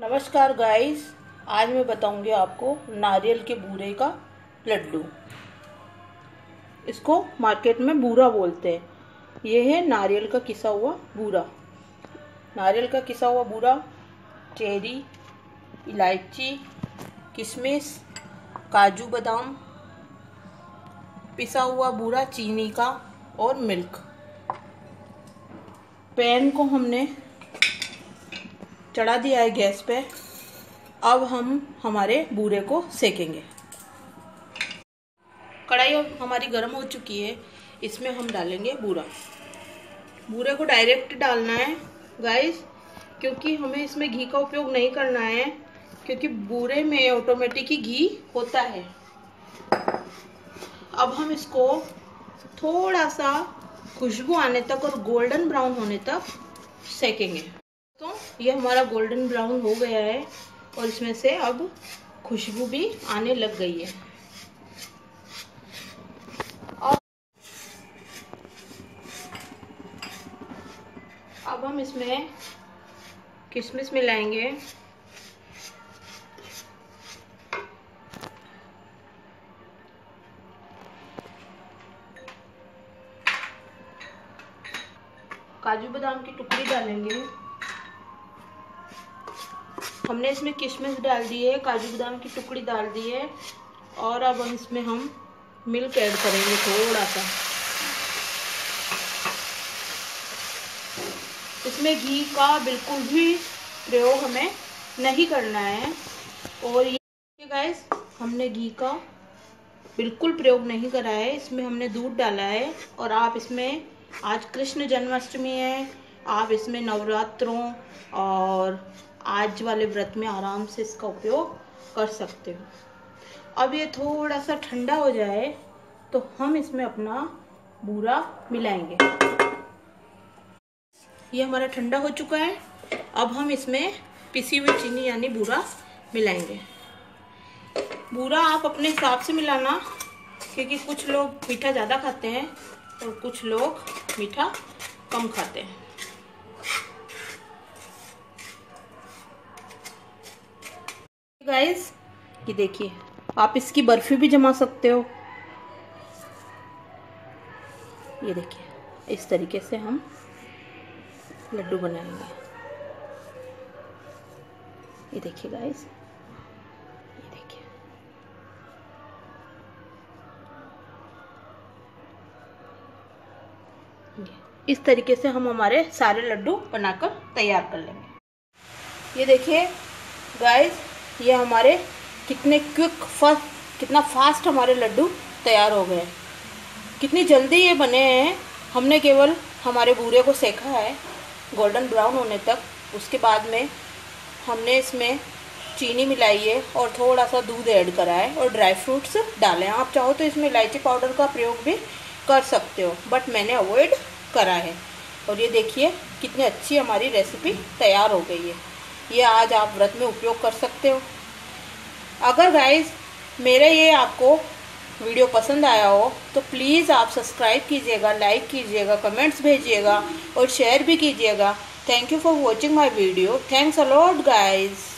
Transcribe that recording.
नमस्कार गाइस आज मैं बताऊँगी आपको नारियल के बूरे का लड्डू। इसको मार्केट में बूरा बोलते हैं। ये है नारियल का किसा हुआ बूरा। नारियल का किसा हुआ बूरा, चेरी, इलायची, किशमिश, काजू बादाम, पिसा हुआ बूरा, चीनी का और मिल्क पैन को हमने चढ़ा दिया है गैस पे। अब हम हमारे बूरे को सेकेंगे। कढ़ाई अब हमारी गर्म हो चुकी है। इसमें हम डालेंगे बूरा। बूरे को डायरेक्ट डालना है गाइस क्योंकि हमें इसमें घी का उपयोग नहीं करना है, क्योंकि बूरे में ऑटोमेटिक ही घी होता है। अब हम इसको थोड़ा सा खुशबू आने तक और गोल्डन ब्राउन होने तक सेकेंगे। ये हमारा गोल्डन ब्राउन हो गया है और इसमें से अब खुशबू भी आने लग गई है। और अब हम इसमें किशमिश मिलाएँगे। काजू बादाम की टुकड़ी डालेंगे। हमने इसमें किशमिश डाल दी है, काजू बादाम की टुकड़ी डाल दी है और अब हम इसमें हम मिल्क ऐड करेंगे थोड़ा सा इसमें घी का बिल्कुल भी प्रयोग हमें नहीं करना है। और ये गाइस हमने घी का बिल्कुल प्रयोग नहीं करा है। इसमें हमने दूध डाला है और आप इसमें, आज कृष्ण जन्माष्टमी है, आप इसमें नवरात्रों और आज वाले व्रत में आराम से इसका उपयोग कर सकते हो। अब ये थोड़ा सा ठंडा हो जाए तो हम इसमें अपना बूरा मिलाएँगे। ये हमारा ठंडा हो चुका है, अब हम इसमें पिसी हुई चीनी यानी बूरा मिलाएँगे। बूरा आप अपने हिसाब से मिलाना, क्योंकि कुछ लोग मीठा ज़्यादा खाते हैं, और कुछ लोग मीठा कम खाते हैं। गाइस ये देखिए, आप इसकी बर्फ़ी भी जमा सकते हो। ये देखिए, इस तरीके से हम लड्डू बनाएँगे। ये देखिए गाइस ये देखिए। इस तरीके से हम हमारे सारे लड्डू बनाकर तैयार कर लेंगे। ये देखिए गाइस ये हमारे कितने क्विक फास्ट कितना फास्ट हमारे लड्डू तैयार हो गए। कितनी जल्दी ये बने हैं। हमने केवल हमारे बूरे को सेका है गोल्डन ब्राउन होने तक। उसके बाद में हमने इसमें चीनी मिलाई है और थोड़ा सा दूध ऐड करा है और ड्राई फ्रूट्स डालें आप चाहो तो इसमें इलायची पाउडर का प्रयोग भी कर सकते हो बट मैंने अवॉइड करा है। और ये देखिए, कितनी अच्छी हमारी रेसिपी तैयार हो गई है। ये आज आप व्रत में उपयोग कर सकते हो। अगर गाइज़ मेरे ये आपको वीडियो पसंद आया हो तो प्लीज़ आप सब्सक्राइब कीजिएगा लाइक कीजिएगा कमेंट्स भेजिएगा और शेयर भी कीजिएगा। Thank you for watching my video thanks a lot guys